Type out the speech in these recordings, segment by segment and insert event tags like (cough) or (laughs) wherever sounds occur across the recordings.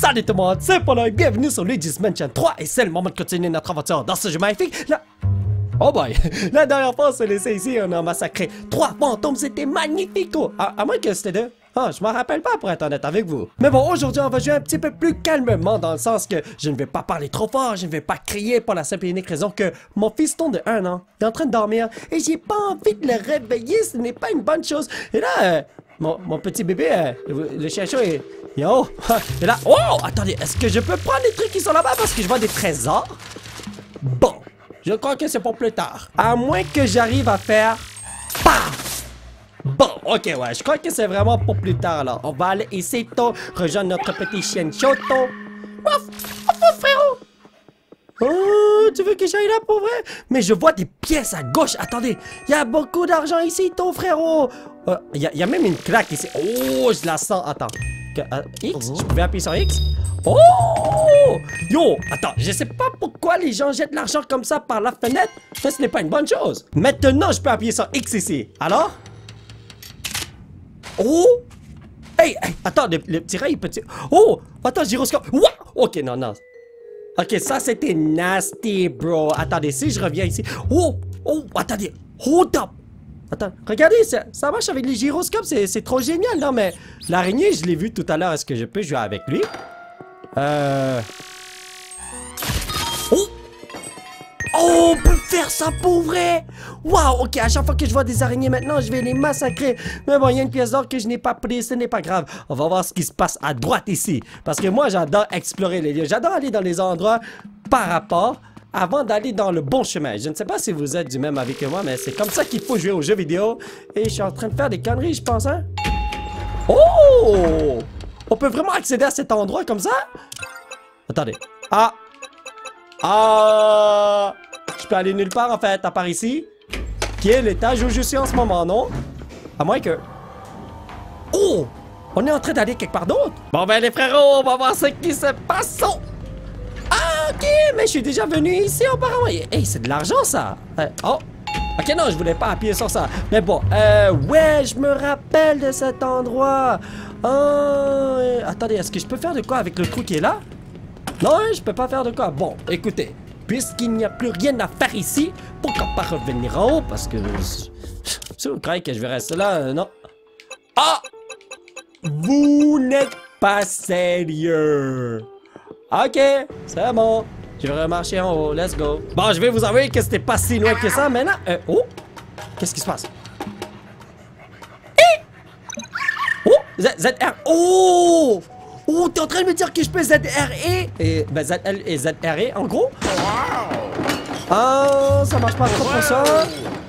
Salut tout le monde, c'est Polo et bienvenue sur Luigi's Mansion 3 et c'est le moment de continuer notre aventure dans ce jeu magnifique. Oh boy, (laughs) la dernière fois on s'est laissé ici on a massacré trois fantômes, c'était magnifique à, à moins que c'était deux. Ah, je m'en rappelle pas pour être honnête avec vous. Mais bon, aujourd'hui, on va jouer un petit peu plus calmement dans le sens que je ne vais pas parler trop fort, je ne vais pas crier pour la simple et unique raison que mon fiston de 1 an est en train de dormir et j'ai pas envie de le réveiller, ce n'est pas une bonne chose. Et là, euh, mon, petit bébé, euh, le chien chaud est, est en haut. (laughs) Et là, oh, attendez, est-ce que je peux prendre les trucs qui sont là-bas parce que je vois des trésors? Bon, je crois que c'est pour plus tard. À moins que j'arrive à faire... Paf! Bon, ok, ouais, je crois que c'est vraiment pour plus tard, alors. On va aller essayer de rejoindre notre petit chien Choto. Ouf, ouf, frérot! Oh, tu veux que j'aille là pour vrai? Mais je vois des pièces à gauche. Attendez, il y a beaucoup d'argent ici, ton frérot. Il euh, y, a même une claque ici. Oh, je la sens. Attends. Euh, X? Je pouvais appuyer sur X? Oh! Yo! Attends, je sais pas pourquoi les gens jettent l'argent comme ça par la fenêtre. Ça, ce n'est pas une bonne chose. Maintenant, je peux appuyer sur X ici. Alors? Oh! Hey, hey attends, le, le, petit rail petit. Oh! Attends, gyroscope. What? Ok, non, non. Ok, ça c'était nasty, bro. Attendez, si je reviens ici. Oh! Oh! Attendez. Hold up! Attends, regardez, ça, marche avec les gyroscopes, c'est trop génial, non? Mais l'araignée, je l'ai vu tout à l'heure. Est-ce que je peux jouer avec lui? Euh. Oh! Oh, on peut faire ça pour vrai! Waouh, ok, à chaque fois que je vois des araignées maintenant, je vais les massacrer. Mais bon, il y a une pièce d'or que je n'ai pas prise, ce n'est pas grave. On va voir ce qui se passe à droite ici. Parce que moi, j'adore explorer les lieux. J'adore aller dans les endroits par rapport avant d'aller dans le bon chemin. Je ne sais pas si vous êtes du même avis que moi, mais c'est comme ça qu'il faut jouer aux jeux vidéo. Et je suis en train de faire des conneries, je pense, hein? Oh! On peut vraiment accéder à cet endroit comme ça? Attendez. Ah! Ah! Je peux aller nulle part, en fait, à part ici. Qui est l'étage où je suis en ce moment, non? À moins que... Oh! On est en train d'aller quelque part d'autre? Bon ben les frérots, on va voir ce qui se passe! Ok, mais je suis déjà venu ici apparemment. Hey, c'est de l'argent, ça! Euh, oh! Ok, non, je voulais pas appuyer sur ça. Mais bon, euh, ouais, je me rappelle de cet endroit. Oh, attendez, est-ce que je peux faire de quoi avec le trou qui est là? Non, je peux pas faire de quoi. Bon, écoutez, puisqu'il n'y a plus rien à faire ici, pourquoi pas revenir en haut? Parce que... Si vous croyez que je vais rester là, euh, non. Ah! Vous n'êtes pas sérieux. Ok, c'est bon. Je vais remarcher en haut, let's go. Bon, je vais vous avouer que c'était pas si loin que ça, maintenant... Euh, oh! Qu'est-ce qui se passe? Eh! Oh! ZR... Oh! Oh, t'es en train de me dire que je peux ZRE? Et... Ben, et ZRE, en gros? Oh, ça marche pas trop pour ça.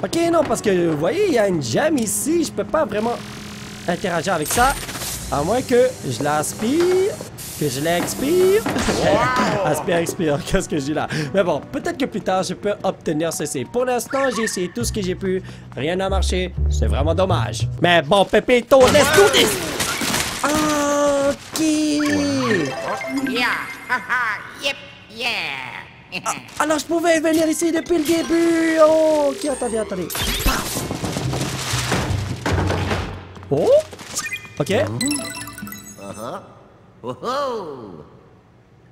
Ok, non, parce que, vous voyez, il y a une gemme ici. Je peux pas vraiment interagir avec ça. À moins que je l'aspire. Que je l'expire. Aspire, expire. Qu'est-ce que j'ai là? Mais bon, peut-être que plus tard, je peux obtenir ceci. Pour l'instant, j'ai essayé tout ce que j'ai pu. Rien n'a marché. C'est vraiment dommage. Mais bon, Pépito, let's do this! Ok. Yeah. (laughs) yep. Yeah. Ah, alors, je pouvais venir ici depuis le début. Oh, ok, attendez, attendez. Oh. Ok. Uh -huh. Oh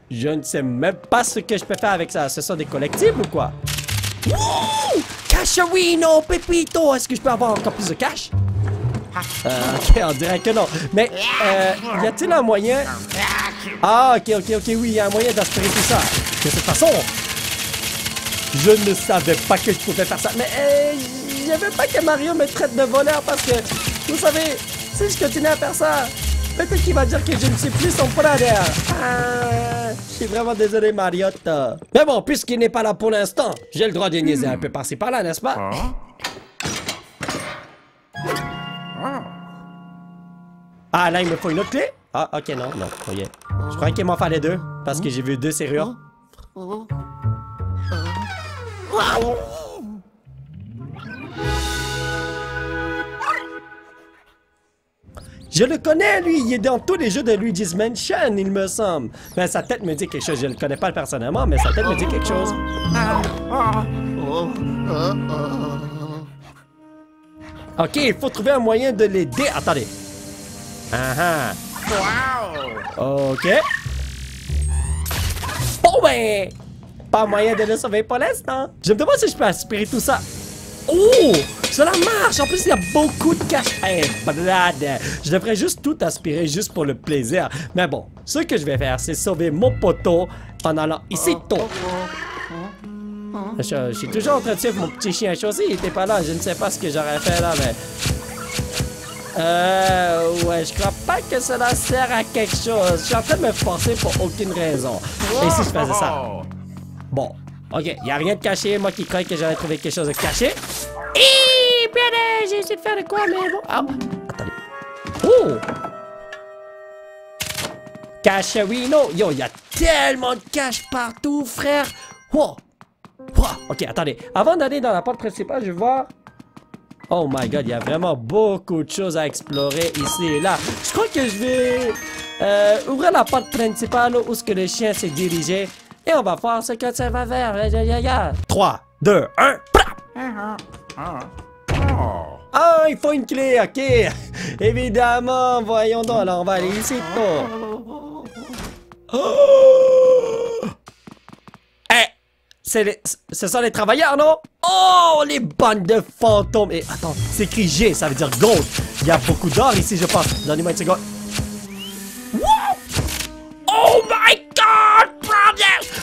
Je ne sais même pas ce que je peux faire avec ça. Ce sont des collectibles ou quoi? Wouh! Pépito! Est-ce que je peux avoir encore plus de cash? Euh, ok, on dirait que non. Mais, euh, y a-t-il un moyen... Ah, ok, ok, ok, oui, il y a un moyen d'aspirer tout ça. De toute façon, je ne savais pas que je pouvais faire ça. Mais, euh, je pas que Mario me traite de voleur parce que, vous savez, si je continue à faire ça, Peut-être qu'il va dire que je ne suis plus son frère. Ah, je suis vraiment désolé, Mariotte. Mais bon, puisqu'il n'est pas là pour l'instant, j'ai le droit de niaiser un peu par-ci par-là, n'est-ce pas? Ah, là, il me faut une autre clé? Ah, ok, non, non, ok. Je croyais qu'il m'en fallait deux, parce que j'ai vu deux serrures. Je le connais, lui. Il est dans tous les jeux de Luigi's Mansion, il me semble. Ben, sa tête me dit quelque chose. Je le connais pas personnellement, mais sa tête me dit quelque chose. Ok, il faut trouver un moyen de l'aider. Attendez. Ah ah. Ok. Bon ben, pas moyen de le sauver pour l'instant. Je me demande si je peux aspirer tout ça. Oh! Cela marche! En plus, il y a beaucoup de cash. Hey, brad! Je devrais juste tout aspirer juste pour le plaisir. Mais bon, ce que je vais faire, c'est sauver mon poteau en allant ici tôt. Je, je suis toujours en train de suivre mon petit chien chaussé. Il était pas là. Je ne sais pas ce que j'aurais fait là, mais... Euh, ouais, je crois pas que cela sert à quelque chose. Je suis en train de me forcer pour aucune raison. Et si je faisais ça? Bon, ok, y a rien de caché. Moi qui croyais que j'allais trouver quelque chose de caché. Hé, bien, j'ai essayé de faire de quoi, mais bon. Ah, attendez. Oh! Cacherino! Yo, y a tellement de cash partout, frère! Wow! Wow! Ok, attendez. Avant d'aller dans la porte principale, je vais. Oh my god, il y a vraiment beaucoup de choses à explorer ici et là. Je crois que je vais euh, ouvrir la porte principale où ce que le chien s'est dirigé. Et on va voir ce que ça va faire. 3, 2, 1, Ah, il faut une clé, ok. Évidemment, voyons donc. Alors, on va aller ici. Oh! Eh, les- ce sont les travailleurs, non? Oh, les bandes de fantômes. Et attends, c'est écrit G, ça veut dire gold. Il y a beaucoup d'or ici, je pense. Donnez-moi une seconde. Oh my god!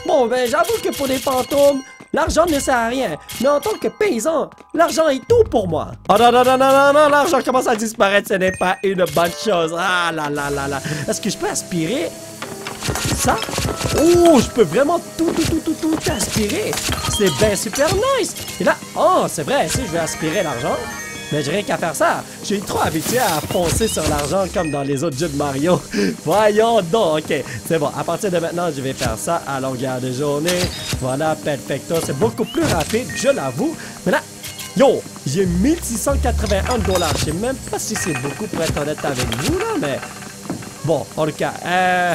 Bon, ben, j'avoue que pour des fantômes, l'argent ne sert à rien. Mais en tant que paysan, l'argent est tout pour moi. Oh non, non, non, non, non, non, l'argent commence à disparaître, ce n'est pas une bonne chose. Ah là là là là. Est-ce que je peux aspirer? Ça? Oh, je peux vraiment tout, tout, tout, tout, tout aspirer. C'est bien super nice. Et là, oh, c'est vrai, si je vais aspirer l'argent, mais j'ai rien qu'à faire ça. Je suis trop habitué à foncer sur l'argent comme dans les autres jeux de Mario. (laughs) Voyons donc, ok, c'est bon. À partir de maintenant, je vais faire ça à longueur de journée. Voilà, perfecto. C'est beaucoup plus rapide, je l'avoue. Mais là, yo, j'ai 1681 dollars. Je sais même pas si c'est beaucoup pour être honnête avec vous, là, mais... Bon, en tout cas, euh...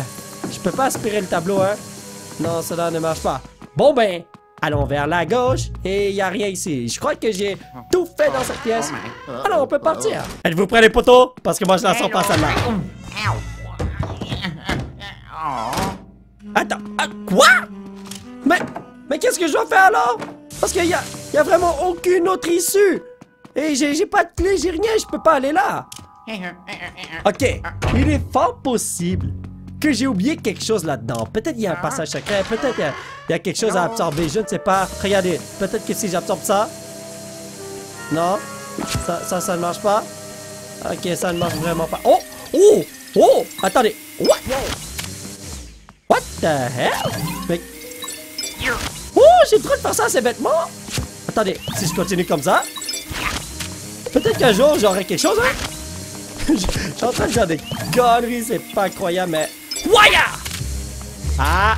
Je peux pas aspirer le tableau, hein? Non, cela ne marche pas. Bon ben, allons vers la gauche et il y a rien ici. Je crois que j'ai tout fait dans cette pièce. Alors on peut partir. Êtes-vous prêts les poteaux? Parce que moi je la sens pas celle-là. Attends, ah, quoi? Mais, mais qu'est-ce que je dois faire alors? Parce qu'il y a, y a vraiment aucune autre issue. Et j'ai j'ai pas de clé, j'ai rien, je peux pas aller là. Ok, il est fort possible que j'ai oublié quelque chose là-dedans. Peut-être il y a un passage secret, peut-être il y a- il y, a quelque chose à absorber, je ne sais pas. Regardez, peut-être que si j'absorbe ça... Non? Ça, ça, ça ne marche pas? Ok, ça ne marche vraiment pas. Oh! Oh! Oh! Attendez! What? What the hell? Mais... Oh! J'ai le droit de faire ça à ces vêtements? Attendez, si je continue comme ça... Peut-être qu'un jour j'aurai quelque chose, hein? (laughs) Je suis en train de faire des conneries, c'est pas incroyable, mais... Voya! Ah!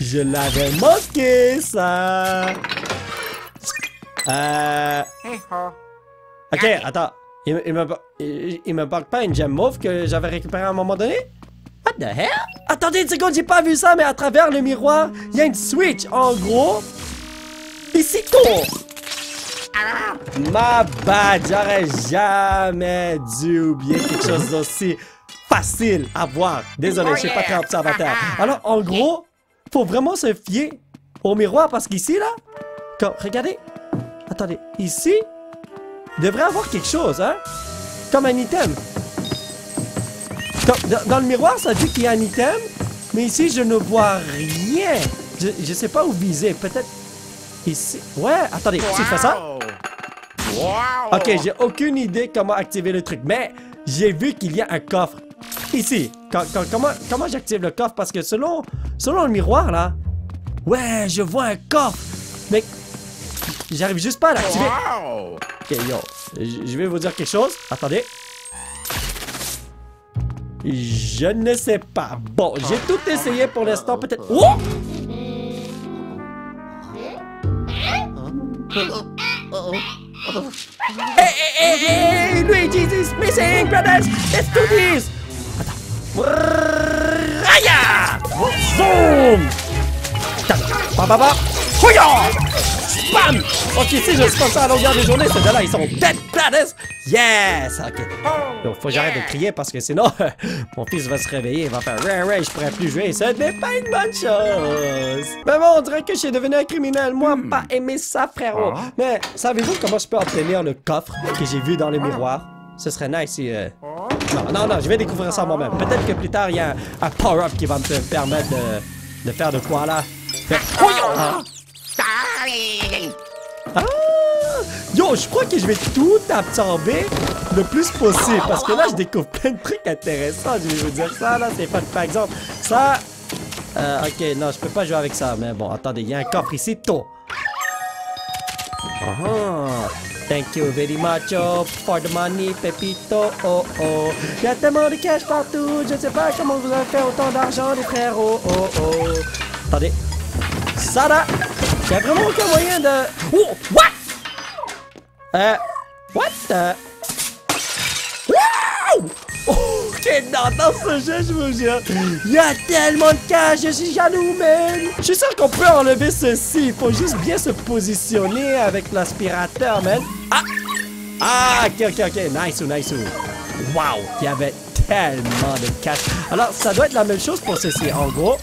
Je l'avais manqué, ça! Euh... Ok, attends. Il, il me, il, il me manque pas une gemme mauve que j'avais récupérée à un moment donné? What the hell? Attendez une seconde, j'ai pas vu ça, mais à travers le miroir, il y a une switch. En gros, ici, tout! Ma bad, j'aurais jamais dû oublier quelque chose d'aussi facile à voir. Désolé, je suis pas très observateur. Alors, en gros, faut vraiment se fier au miroir parce qu'ici, là, comme, regardez, attendez, ici, il devrait avoir quelque chose, hein? Comme un item. Comme- dans, dans le miroir, ça dit qu'il y a un item, mais ici, je ne vois rien. Je, je sais pas où viser, peut-être ici. Ouais, attendez, si je fais ça. Ok, j'ai aucune idée comment activer le truc, mais j'ai vu qu'il y a un coffre ici. Co- co- comment comment j'active le coffre Parce que selon, selon le miroir là, ouais, je vois un coffre, mais j'arrive juste pas à l'activer. Ok, yo, je vais vous dire quelque chose. Attendez. Je ne sais pas. Bon, j'ai tout essayé pour l'instant, peut-être. Oh! Hey, hey, hey, hey, Luigi is missing, brothers! Let's do this! Raya! Zoom! Tac, ba, ba, ba. Hoya! Spam! Ok, si je spam ça à longueur de journée, ces deux-là, ils sont dead, brothers! Yes! Ok. Yo, faut que j'arrête de crier parce que sinon, (laughs) mon fils va se réveiller, il va faire Ray je pourrais plus jouer. Ce n'est pas une bonne chose. Mais bon, on dirait que suis devenu un criminel. Moi, pas aimer ça, frérot. Mais savez-vous comment je peux obtenir le coffre que j'ai vu dans le miroir? Ce serait nice si. euh, Non, non, non, je vais découvrir ça moi-même. Peut-être que plus tard, il y a un, power-up qui va me permettre de, faire de quoi là. Yo! Ah! Ah! Yo, je crois que je vais tout absorber le plus possible parce que là, je découvre plein de trucs intéressants. Je vais vous dire ça, là, c'est fun. Par exemple, ça... Euh, ok, non, je peux pas jouer avec ça, mais bon, attendez, il y a un coffre ici, tôt. Ah, thank you very much oh, for the money, Pepito. Oh oh, y tellement de cash partout. Je sais pas comment vous avez fait autant d'argent, les frérots. Oh oh. Attendez. Ça là, il y a vraiment aucun moyen de. Oh, what? Euh, what? Dans ce jeu, je vous jure, il y a tellement de cash, je suis jaloux, man! Je suis sûr qu'on peut enlever ceci, il faut juste bien se positionner avec l'aspirateur, man. Ah! Ah, ok, ok, ok, nice ou nice ou. Wow, il y avait tellement de cash. Alors, ça doit être la même chose pour ceci, en gros.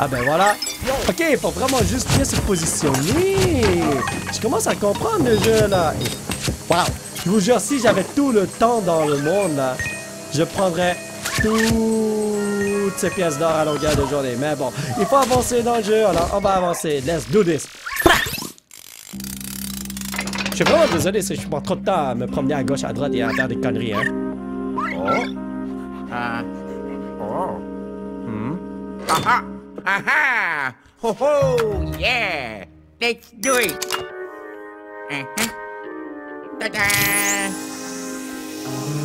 Ah ben voilà. Ok, il faut vraiment juste bien se positionner. Je commence à comprendre le jeu là. Wow. Je vous jure, si j'avais tout le temps dans le monde là, je prendrais toutes ces pièces d'or à longueur de journée. Mais bon, il faut avancer dans le jeu, alors on va avancer. Let's do this. Je suis vraiment désolé si je prends trop de temps à me promener à gauche, à droite et à faire des conneries, hein. Ah. Oh. Hmm. Aha. Aha. Ho ho. Yeah. Let's do it. Uh-huh. Ta-da. Oh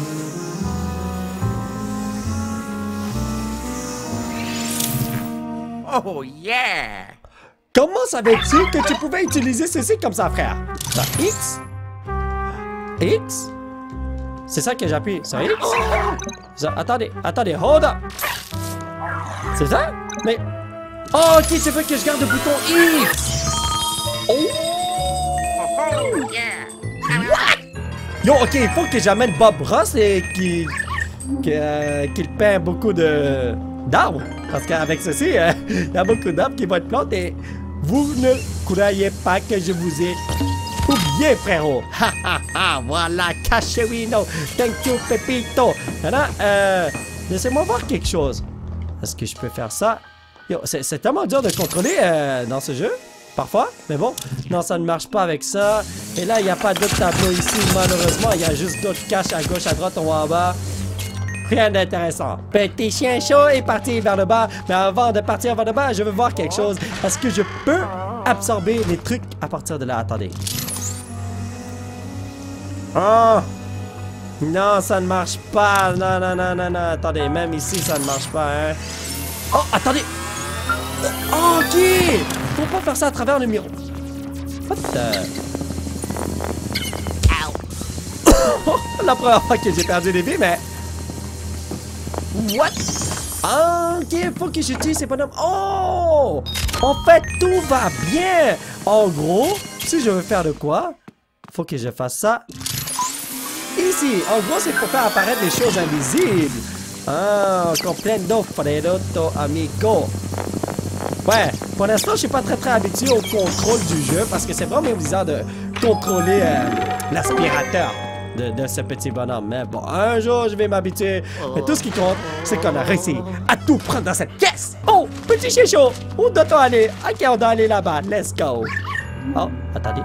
yeah. Comment savais-tu que tu pouvais utiliser ceci comme ça, frère? Ça, X? X? C'est ça que j'appuie. Ça, X? Attendez, attendez, hold up! C'est ça? Mais... Oh, ok, tu veux que je garde le bouton X! Oh! Oh. Yeah. Yo, ok, il faut que j'amène Bob Ross et qu'il... euh, qu'il peint beaucoup de... d'arbres. Parce qu'avec ceci, euh, (laughs) il y a beaucoup d'arbres qui vont être plantés. Vous ne croyez pas que je vous ai oublié, frérot. (laughs) Ha ha ha, voilà, Cachewino. Thank you, Pepito. Euh, laissez-moi voir quelque chose. Est-ce que je peux faire ça? C'est tellement dur de contrôler euh, dans ce jeu. Parfois, mais bon, non, ça ne marche pas avec ça. Et là, il n'y a pas d'autres tableaux ici, malheureusement. Il y a juste d'autres caches à gauche, à droite, en haut, en bas. Rien d'intéressant. Petit chien chaud est parti vers le bas, mais avant de partir vers le bas, je veux voir quelque chose. Est-ce que je peux absorber les trucs à partir de là? Attendez. Oh! Non, ça ne marche pas. Non, non, non, non, non. Attendez, même ici, ça ne marche pas, hein. Oh, attendez! Oh, ok! Faut pas faire ça à travers le mur. What the... (coughs) La première fois que j'ai perdu des vies, mais... What? Ok, faut que j'utilise ces bonhommes. Oh! En fait, tout va bien! En gros, si je veux faire de quoi, faut que je fasse ça ici. En gros, c'est pour faire apparaître les choses invisibles. Ah, comprendo, Fredoto amigo. Ouais, pour l'instant, je suis pas très très habitué au contrôle du jeu parce que c'est vraiment bizarre de contrôler euh, l'aspirateur de, ce petit bonhomme. Mais bon, un jour, je vais m'habituer. Mais tout ce qui compte, c'est qu'on a réussi à tout prendre dans cette caisse. Oh, petit chien chaud, où doit-on aller? Ok, on doit aller là-bas. Let's go. Oh, attendez.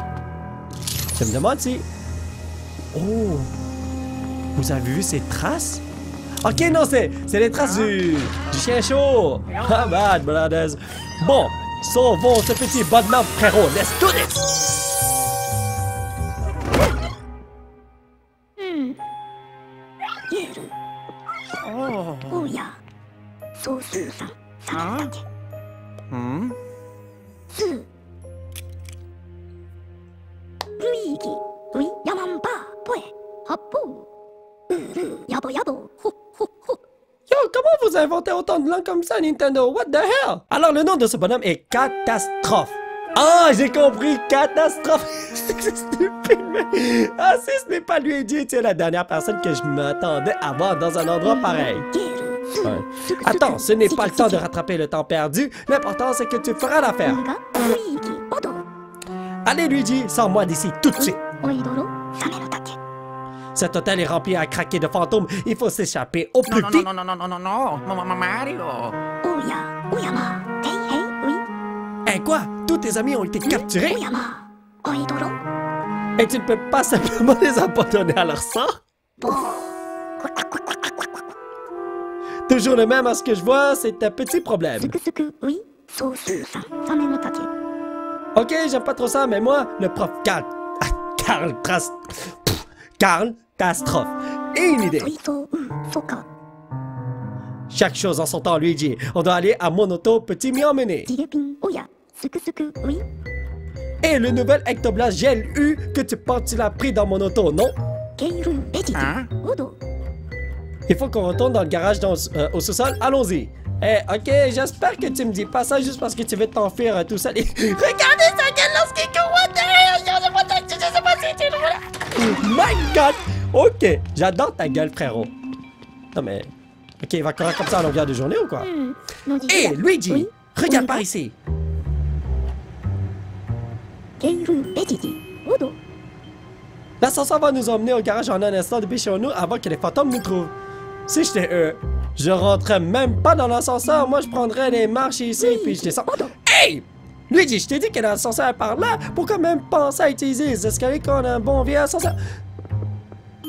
Je me demande si... Oh, vous avez vu ces traces? Ok, non, c'est c'est les traces du, du chien chaud. Ah, bad, brothers. Bon, sauvons ce petit bonhomme, frérot. Let's do this! Yo, comment vous inventez autant de langues comme ça, Nintendo? What the hell? Alors, le nom de ce bonhomme est Catastrophe. Ah, j'ai compris, catastrophe. (laughs) c'est stupide, mais... Ah, si ce n'est pas lui et Dieu, tu es la dernière personne que je m'attendais à voir dans un endroit pareil. Attends, ce n'est pas le temps de rattraper le temps perdu. L'important, c'est que tu feras l'affaire. Allez, Luigi, sors-moi d'ici tout de suite. Cet hôtel est rempli à craquer de fantômes. Il faut s'échapper au plus vite. Non, non, non, non, non, non, non, Mario. Quoi? Tous tes amis ont été capturés? Et tu ne peux pas simplement les abandonner à leur sort? Toujours le même à ce que je vois, c'est un petit problème. Ok, j'aime pas trop ça, mais moi, le prof Carl... Ah, Carl Tras... Carl Tastrophe. Et une idée. Chaque chose en son temps, Luigi. On doit aller à mon auto, petit m'y emmener. Et le nouvel ectoblast gel U que tu penses tu l'as pris dans mon auto, non? Hein? Il faut qu'on retourne dans le garage dans, euh, au sous-sol. Allons-y. Eh, hey, ok, j'espère que tu me dis pas ça juste parce que tu veux t'enfuir euh, tout seul. Et... (laughs) Regardez ça, quelle lance qui My god! Ok, j'adore ta gueule, frérot. Non mais... Ok, il va courir comme ça à longueur de journée ou quoi? Hé, eh, Luigi! Regarde par ici! L'ascenseur va nous emmener au garage en un instant. Dépêchons-nous avant que les fantômes nous trouvent. Si j'étais eux, je rentrais même pas dans l'ascenseur. Moi, je prendrais les marches ici puis je descends. Hey! Luigi, je t'ai dit que l'ascenseur est par là. Pourquoi même penser à utiliser les escaliers quand on a un bon vieux ascenseur?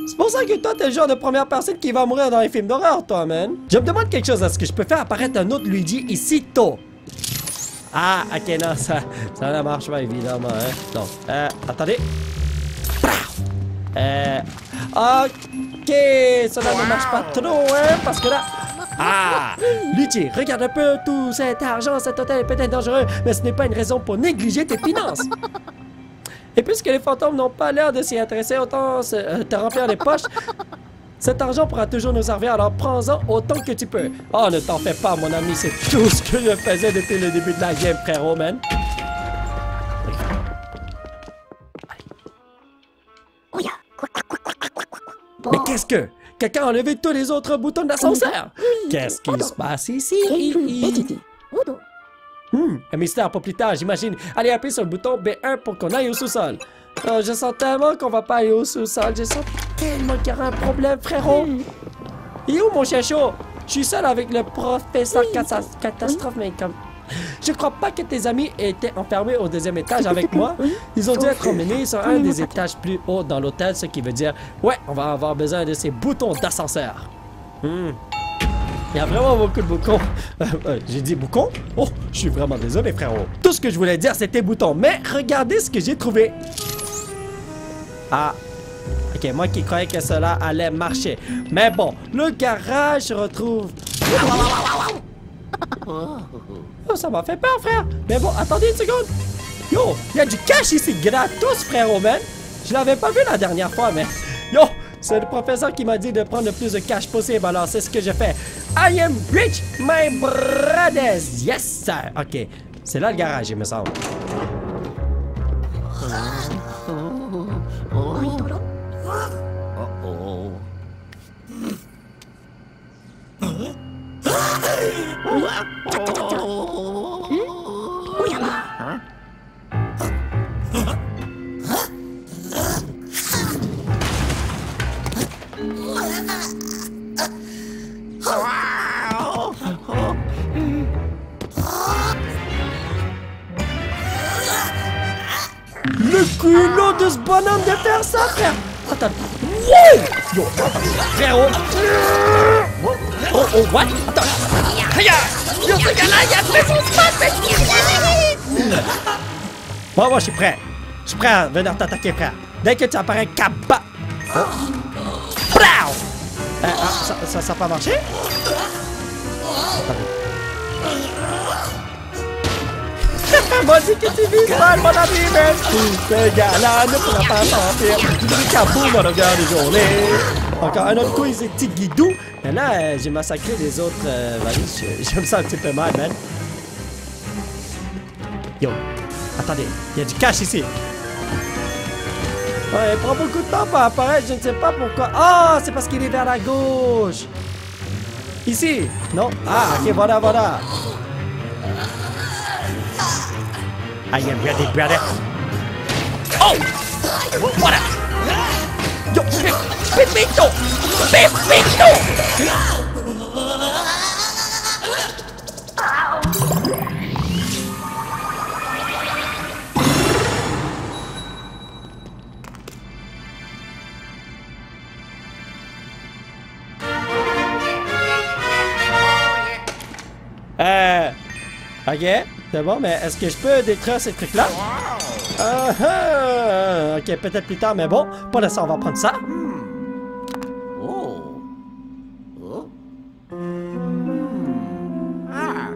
C'est pour ça que toi, t'es le genre de première personne qui va mourir dans les films d'horreur, toi, man. Je me demande quelque chose. Est-ce que je peux faire apparaître un autre Luigi ici tôt? Ah, ok, non, ça, ça ne marche pas, évidemment, hein. Non. Euh, attendez. Euh. Ok, cela ne marche pas trop, hein, parce que là. Ah! Luigi, regarde un peu tout cet argent, cet hôtel est peut-être dangereux, mais ce n'est pas une raison pour négliger tes finances. Et puisque les fantômes n'ont pas l'air de s'y intéresser, autant se- euh, te remplir les poches. Cet argent pourra toujours nous servir, alors prends-en autant que tu peux. Oh, ne t'en fais pas, mon ami, c'est tout ce que je faisais depuis le début de la game, frérot, man. Mais qu'est-ce que? Quelqu'un a enlevé tous les autres boutons d'ascenseur? Qu'est-ce qui se passe ici? Hum, un mystère pour plus tard, j'imagine. Allez, appuie sur le bouton B1 pour qu'on aille au sous-sol. Euh, je sens tellement qu'on va pas aller au sous-sol. Je sens tellement qu'il y aura un problème, frérot. Et où mon chercheur Je suis seul avec le professeur catastrophe, mais comme... Je crois pas que tes amis étaient enfermés au deuxième étage avec moi. (laughs) Ils ont dû être emmenés sur un des étages plus hauts dans l'hôtel, ce qui veut dire, ouais, on va avoir besoin de ces boutons d'ascenseur. Hmm. Il y a vraiment beaucoup de boutons. Euh, (laughs) euh, j'ai dit boutons? Oh, je suis vraiment désolé, frérot. Tout ce que je voulais dire, c'était boutons. Mais regardez ce que j'ai trouvé. Ah. Ok, moi qui croyais que cela allait marcher. Mais bon, le garage se retrouve... Oh, ça m'a fait peur, frère. Mais bon, attendez une seconde. Yo, il y a du cash ici, gratos, frérot, man. Je l'avais pas vu la dernière fois, mais... Yo, c'est le professeur qui m'a dit de prendre le plus de cash possible, alors c'est ce que j'ai fait. I am rich, my brothers. Yes, sir. Ok, c'est là le garage, il me semble. Le culot de ce bonhomme de faire ça, frère Attends. Wow Yo. Frérot Oh, oh, what? Attends. Bon, moi, je suis prêt. Je suis prêt à venir t'attaquer, frère. Dès que tu apparais, kaba... Oh. Euh, ah, ça, ça, ça a pas marché? (laughs) Moi, dit que tu vises mal, mon ami, man. Ce gars-là ne pourra pas sortir du kaboum à longueur de journée. Encore un autre quiz et petit guidou. Mais là, euh, j'ai massacré les autres euh, valises. Je, je me sens un petit peu mal, man. Yo, attendez, il y a du cash ici. Ouais, il prend beaucoup de temps pour apparaître, je ne sais pas pourquoi. Ah, c'est parce qu'il est vers la gauche. Ici, non? Ah, ok, voilà, voilà. I am ready, brother. Oh! Voilà! Yo, Pepito! Pepito! Euh. Ok, c'est bon, mais est-ce que je peux détruire ces trucs-là? Ah, ah, ok, peut-être plus tard, mais bon, pour l'instant, on va prendre ça. Oh. Oh. Ah.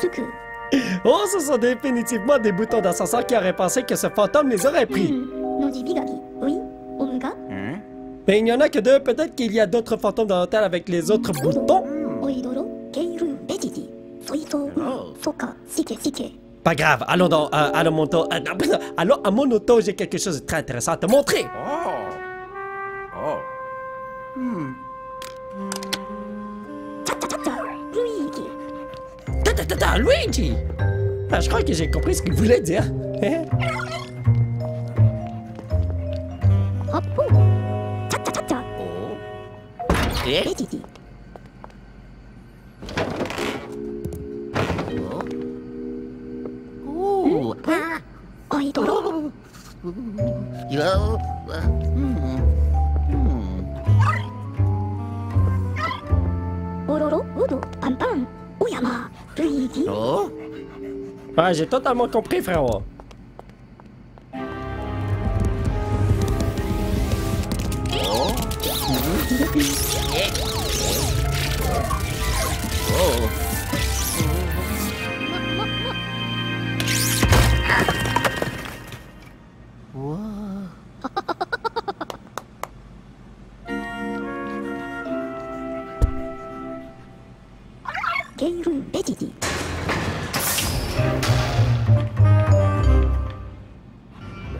Suku. Oh, ce sont définitivement des boutons d'ascenseur qui auraient pensé que ce fantôme les aurait pris. Hein? Mais il n'y en a que deux, peut-être qu'il y a d'autres fantômes dans l'hôtel avec les autres boutons. Oh. Pas grave, allons dans, euh, allons mon auto. euh, allons à mon auto, j'ai quelque chose de très intéressant à te montrer. Oh. Oh. Hmm. Luigi. Ta ta ta ta, Luigi! Ah, je crois que j'ai compris ce qu'il voulait dire. Oh. Eh? Oh. Ah. Yo. Hmm. Hmm. Ororo, udo. Luigi. Oh. J'ai totalement compris, frérot.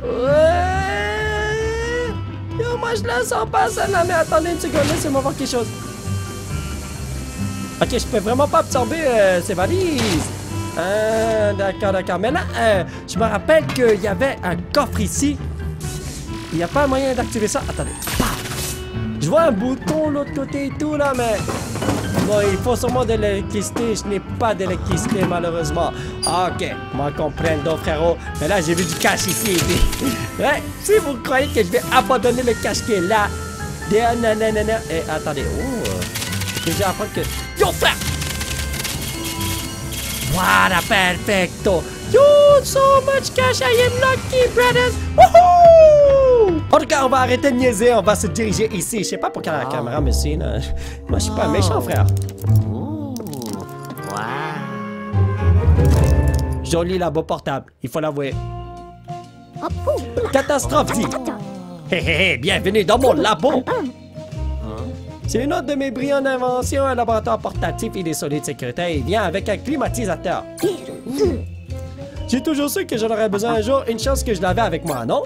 Ouais. Yo, moi je la sens pas celle-là, mais attendez une seconde, laissez-moi voir quelque chose. Ok, je peux vraiment pas absorber euh, ces valises. Euh, d'accord, d'accord. Mais là, euh, je me rappelle qu'il y avait un coffre ici. Il n'y a pas moyen d'activer ça. Attendez. Je vois un bouton de l'autre côté et tout là, mais... Bon, il faut sûrement de l'électricité. Je n'ai pas d'électricité, malheureusement. Ok, moi comprends, frérot. Mais là, j'ai vu du cash ici. (laughs) si vous croyez que je vais abandonner le cash qui est là... Et attendez, oh... euh, vais apprendre que... Yo, frère! Voilà, perfecto! Yo, so much cash, I am lucky, brothers! Woohoo! En tout cas, on va arrêter de niaiser, on va se diriger ici. Je sais pas pourquoi la caméra me suit, là. Moi, je suis pas méchant, frère. Oh. Wow. Joli labo portable, il faut l'avouer. Hoppo, ulaka. Catastrophe, dit! Hé hé hé, bienvenue dans mon labo! Pan pan. C'est une autre de mes brillantes inventions, un laboratoire portatif et des solides sécuritaires. Il vient avec un climatisateur. J'ai toujours su que j'en aurais besoin un jour, une chance que je l'avais avec moi, non?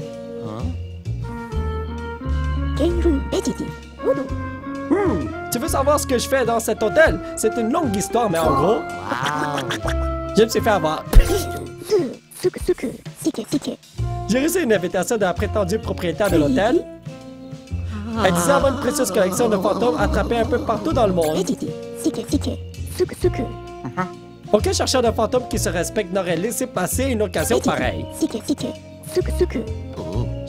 Hmm, tu veux savoir ce que je fais dans cet hôtel? C'est une longue histoire, mais en gros, Wow. je me suis fait avoir. J'ai reçu une invitation de la prétendue propriétaire de l'hôtel. Elle disait avoir une précieuse collection de fantômes attrapés un peu partout dans le monde. Aucun chercheur de fantômes qui se respecte n'aurait laissé passer une occasion pareille.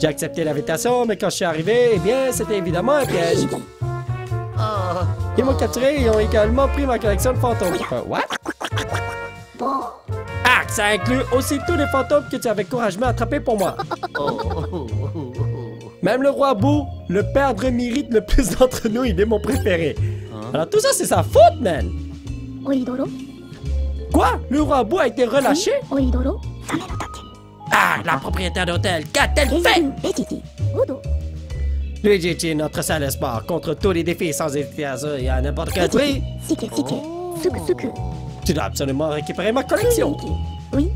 J'ai accepté l'invitation, mais quand je suis arrivé, eh bien, c'était évidemment un piège. Oh. Ils m'ont capturé et ils ont également pris ma collection de fantômes. Euh, what? Ah, ça inclut aussi tous les fantômes que tu avais courageusement attrapés pour moi. Oh. Même le roi Bou, le perdre mérite le plus d'entre nous, il est mon préféré. Alors tout ça, c'est sa faute, man. Oidoro. Quoi? Le roi Bou a été relâché? Ah, la propriétaire d'hôtel, qu'a-t-elle fait? Luigi, notre sale sport, contre tous les défis sans efficacité et à n'importe quel prix. Tu dois absolument récupérer ma collection. Oui.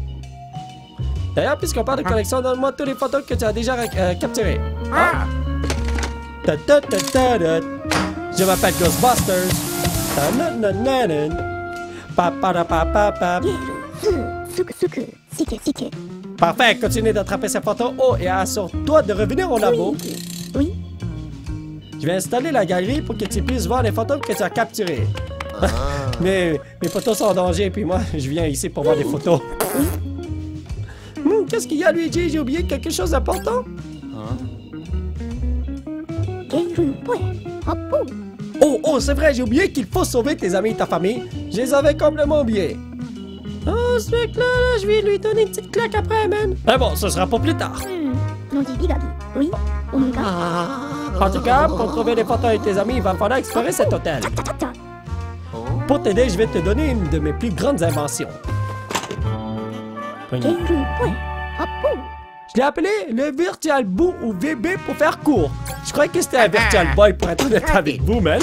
D'ailleurs, puisqu'on parle de ah. collection, donne-moi toutes les photos que tu as déjà euh, capturées. Ah. ah. Je m'appelle Ghostbusters. Parfait, continue d'attraper ces photos. Oh, et assure-toi de revenir au labo. Oui. oui. Je vais installer la galerie pour que tu puisses voir les photos que tu as capturées. Ah. (laughs) Mais mes photos sont en danger, puis moi, je viens ici pour voir des photos. Hmm, qu'est-ce qu'il y a, Luigi? J'ai oublié quelque chose d'important? Oh, oh, c'est vrai, j'ai oublié qu'il faut sauver tes amis et ta famille. Je les avais complètement oubliés. Oh, ce mec-là, là, je vais lui donner une petite claque après, man. Mais bon, ce sera pour plus tard. Non, Oui, on y va. Ah. En tout cas, pour trouver les photos avec tes amis, il va falloir explorer cet hôtel. Pour t'aider, je vais te donner une de mes plus grandes inventions. Je l'ai appelé le Virtual Boo ou VB pour faire court. Je croyais que c'était un Virtual Boy pour être honnête avec vous, man.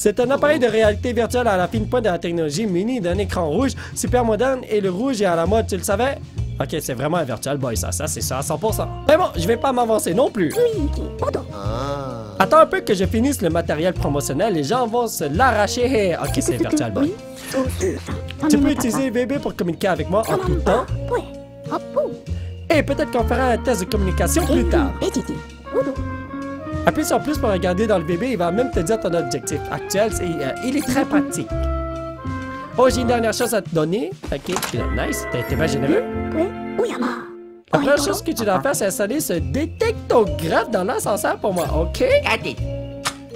C'est un appareil de réalité virtuelle à la fine pointe de la technologie mini d'un écran rouge super moderne et le rouge est à la mode, tu le savais? Ok, c'est vraiment un virtual boy, ça, ça c'est ça à 100%. Mais bon, je vais pas m'avancer non plus. Ah. Attends un peu que je finisse le matériel promotionnel, les gens vont se l'arracher. (laughs) Ok, c'est virtual boy. Tu peux utiliser bébé pour communiquer avec moi en tout temps. Et peut-être qu'on fera un test de communication plus tard. Appuie sur plus pour regarder dans le bébé, il va même te dire ton objectif actuel. Euh, il est très pratique. Oh, j'ai une dernière chose à te donner. Ok, nice. T'as été bien généreux. La première chose que tu dois faire, c'est installer ce détectographe dans l'ascenseur pour moi, ok?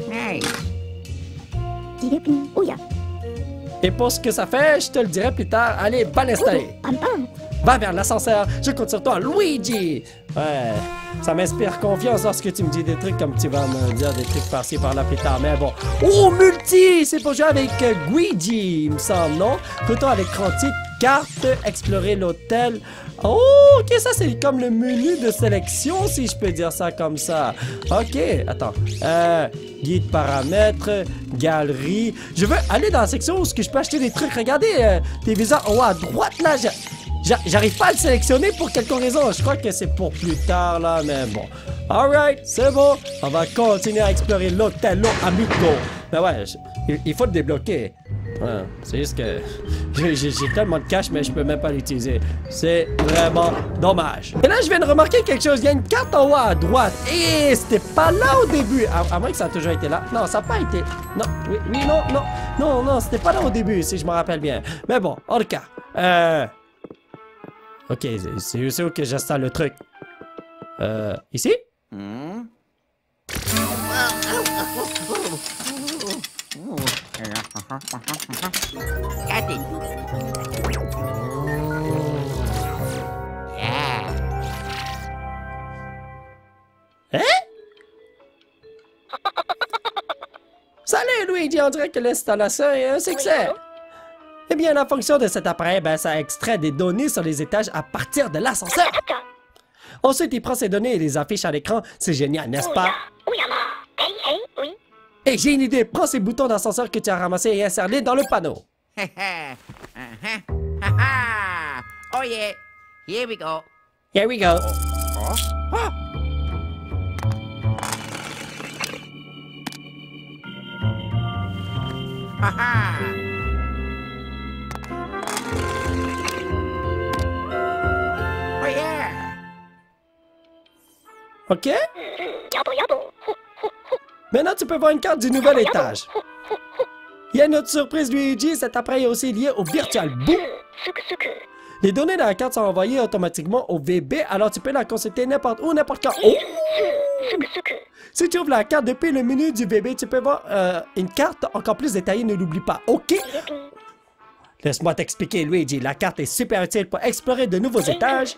Nice. Et pour ce que ça fait, je te le dirai plus tard. Allez, bonne. Va vers l'ascenseur, je compte sur toi, Luigi! Ouais, ça m'inspire confiance lorsque tu me dis des trucs comme tu vas me dire des trucs par-ci par-là plus tard, mais bon. Oh, multi! C'est pour jouer avec Luigi, il me semble, non? Plutôt avec Cranty, carte, explorer l'hôtel? Oh, ok, ça c'est comme le menu de sélection, si je peux dire ça comme ça. Ok, attends. Euh, guide paramètres, galerie. Je veux aller dans la section où je peux acheter des trucs. Regardez, euh, téléviseur en haut à droite là. Je... J'arrive pas à le sélectionner pour quelque raison. Je crois que c'est pour plus tard là, mais bon. Alright, c'est bon. On va continuer à explorer l'hôtel Amigo. Mais ouais, je- il, faut le débloquer. Ouais, c'est juste que (laughs) j'ai tellement de cash, mais je peux même pas l'utiliser. C'est vraiment dommage. Et là, je viens de remarquer quelque chose. Il y a une carte en haut à droite. Et c'était pas là au début. À, à moins que ça a toujours été là. Non, ça n'a pas été. Non, oui, oui, non, non. Non, non, c'était pas là au début, si je me rappelle bien. Mais bon, en tout cas. Euh. Ok, c'est- où que j'installe le truc? Euh. Ici? Hmm. Hein? Salut Luigi, on dirait que l'installation est un succès. Eh bien, la fonction de cet appareil, ben, ça extrait des données sur les étages à partir de l'ascenseur. Ensuite, il prend ces données et les affiche à l'écran. C'est génial, n'est-ce pas? oui, oui, oui. Et j'ai une idée. Prends ces boutons d'ascenseur que tu as ramassés et insère-les dans le panneau. (laughs) (laughs) oh yeah. Here we go. Here we go. Oh. OK? Maintenant, tu peux voir une carte du nouvel étage. Il y a une autre surprise Luigi, cet appareil est aussi lié au Virtual Boom. Les données de la carte sont envoyées automatiquement au VB, alors tu peux la consulter n'importe où, n'importe quand. Oh! Si tu ouvres la carte depuis le menu du VB, tu peux voir euh, une carte encore plus détaillée, ne l'oublie pas. OK? Laisse-moi t'expliquer, Luigi. La carte est super utile pour explorer de nouveaux étages.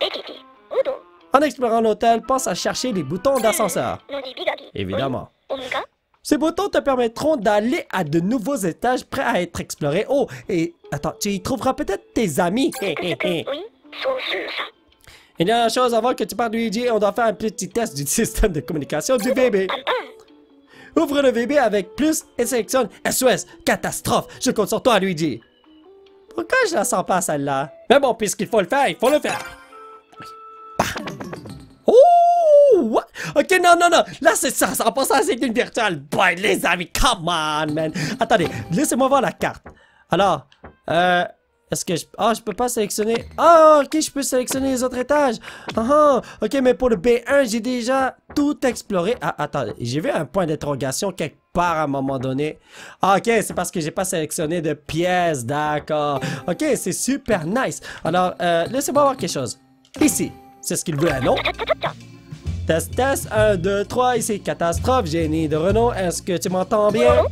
En explorant l'hôtel, pense à chercher les boutons d'ascenseur. Évidemment. Ces boutons te permettront d'aller à de nouveaux étages prêts à être explorés. Oh, et attends, tu y trouveras peut-être tes amis. Et (laughs) dernière chose, avant que tu parles de Luigi, on doit faire un petit test du (laughs) système de communication du bébé. Ouvre le bébé avec plus et sélectionne SOS, catastrophe, je compte sur toi Luigi. Pourquoi je la sens pas celle-là? Mais bon, puisqu'il faut le faire, il faut le faire. Ok, non, non, non. Là, c'est ça. Ça pas ça, c'est une virtual boy, les amis. Come on, man. Attendez, laissez-moi voir la carte. Alors, euh... Est-ce que je... Ah, je peux pas sélectionner... Ah, ok, je peux sélectionner les autres étages. Ah, ah, ok, mais pour le B1, j'ai déjà tout exploré. Ah, attendez, j'ai vu un point d'interrogation quelque part à un moment donné. Ah, ok, c'est parce que j'ai pas sélectionné de pièces, d'accord. Ok, c'est super nice. Alors, euh, laissez-moi voir quelque chose. Ici, c'est ce qu'il voulait, non? Test, test, 1, 2, 3, ici, catastrophe, génie de Renault, est-ce que tu m'entends bien?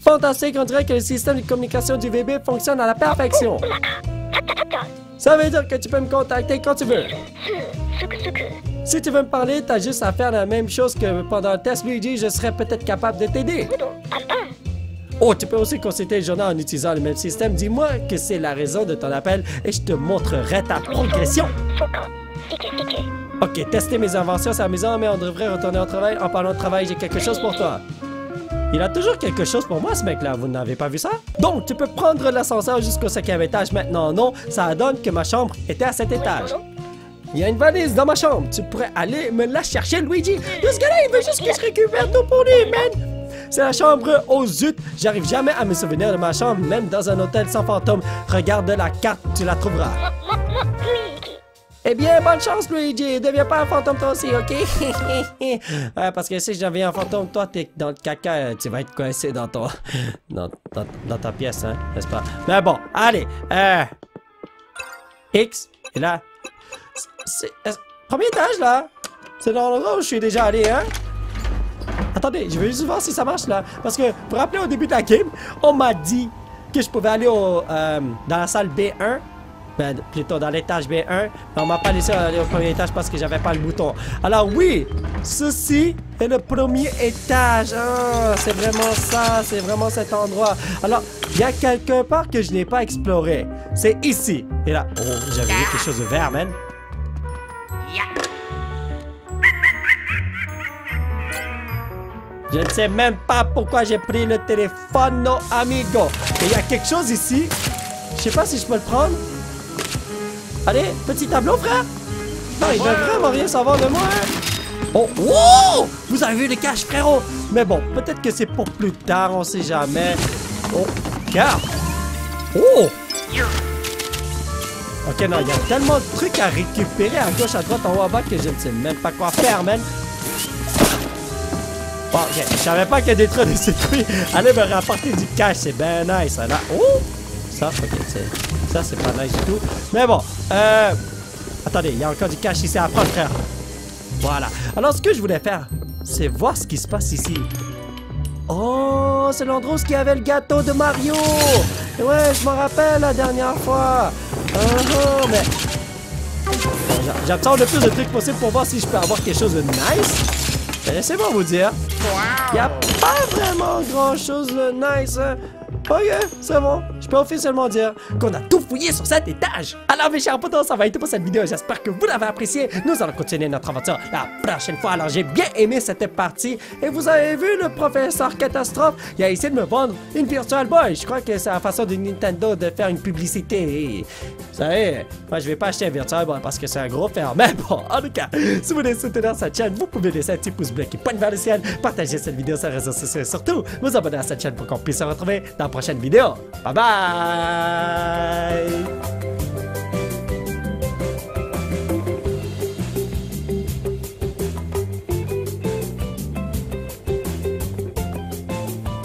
Fantastique, on dirait que le système de communication du VB fonctionne à la perfection. Ça veut dire que tu peux me contacter quand tu veux. Si tu veux me parler, t'as juste à faire la même chose que pendant le test Luigi, je serais peut-être capable de t'aider. Oh, tu peux aussi consulter le journal en utilisant le même système. Dis-moi que c'est la raison de ton appel et je te montrerai ta progression. Ok, tester mes inventions, c'est amusant, mais on devrait retourner au travail. En parlant de travail, j'ai quelque chose pour toi. Il a toujours quelque chose pour moi, ce mec-là. Vous n'avez pas vu ça? Donc, tu peux prendre l'ascenseur jusqu'au cinquième étage maintenant. Non, ça donne que ma chambre était à cet étage. Il y a une valise dans ma chambre. Tu pourrais aller me la chercher, Luigi. Ce gars-là, il veut juste que je récupère tout pour lui, man. C'est la chambre aux zut. J'arrive jamais à me souvenir de ma chambre, même dans un hôtel sans fantôme. Regarde la carte, tu la trouveras. Eh bien, bonne chance, Luigi. Deviens pas un fantôme toi aussi, ok? (laughs) ouais, parce que si je deviens un fantôme, toi, t'es dans le caca, euh, tu vas être coincé dans ton... (laughs) dans, dans, dans ta pièce, hein, n'est-ce pas? Mais bon, allez. Euh... X, et là... C'est... Premier étage, là? C'est dans l'endroit où je suis déjà allé, hein? Attendez, je vais juste voir si ça marche, là. Parce que, vous vous rappelez, au début de la game, on m'a dit que je pouvais aller au, euh, dans la salle B1 ben, plutôt dans l'étage B1. Mais on m'a pas laissé aller au premier étage parce que j'avais pas le bouton. Alors oui, ceci est le premier étage. Ah, c'est vraiment ça, c'est vraiment cet endroit. Alors, il y a quelque part que je n'ai pas exploré. C'est ici. Et là, oh, j'avais vu quelque chose de vert, man. Je ne sais même pas pourquoi j'ai pris le téléphone, no amigo. Et il y a quelque chose ici. Je sais pas si je peux le prendre. Allez, petit tableau, frère Non, il veut vraiment rien savoir de moi, hein Oh, wow Vous avez vu le cache, frérot? Mais bon, peut-être que c'est pour plus tard, on sait jamais. Oh, regarde Oh Ok, non, il y a tellement de trucs à récupérer à gauche, à droite, en haut, à bas que je ne sais même pas quoi faire, man. Bon, ok, je savais pas y a des trucs de circuit. Allez me rapporter du cash, c'est bien nice, là. Oh Ça, ok, c'est... Ça, c'est pas nice du tout. Mais bon, euh... Attendez, il y a encore du cash ici à prendre, frère. Voilà. Alors, ce que je voulais faire, c'est voir ce qui se passe ici. Oh, c'est l'endroit y avait le gâteau de Mario. ouais, je m'en rappelle la dernière fois. -huh, mais... J'absorbe le plus de trucs possible pour voir si je peux avoir quelque chose de nice. Laissez-moi vous dire. Il n'y a pas vraiment grand-chose de nice. Hein. Ok, c'est bon. Je peux officiellement dire qu'on a tout fouillé sur cet étage. Alors mes chers potos, ça va être pour cette vidéo. J'espère que vous l'avez apprécié. Nous allons continuer notre aventure la prochaine fois. Alors j'ai bien aimé cette partie. Et vous avez vu le professeur Catastrophe? Il a essayé de me vendre une Virtual Boy. Je crois que c'est la façon de Nintendo de faire une publicité. vous savez, moi je vais pas acheter un Virtual Boy parce que c'est un gros fer. Mais bon, en tout cas, si vous voulez soutenir cette chaîne, vous pouvez laisser un petit pouce bleu qui pointe vers le ciel, partager cette vidéo sur les réseaux sociaux et surtout vous abonner à cette chaîne pour qu'on puisse se retrouver dans prochaine vidéo. Bye bye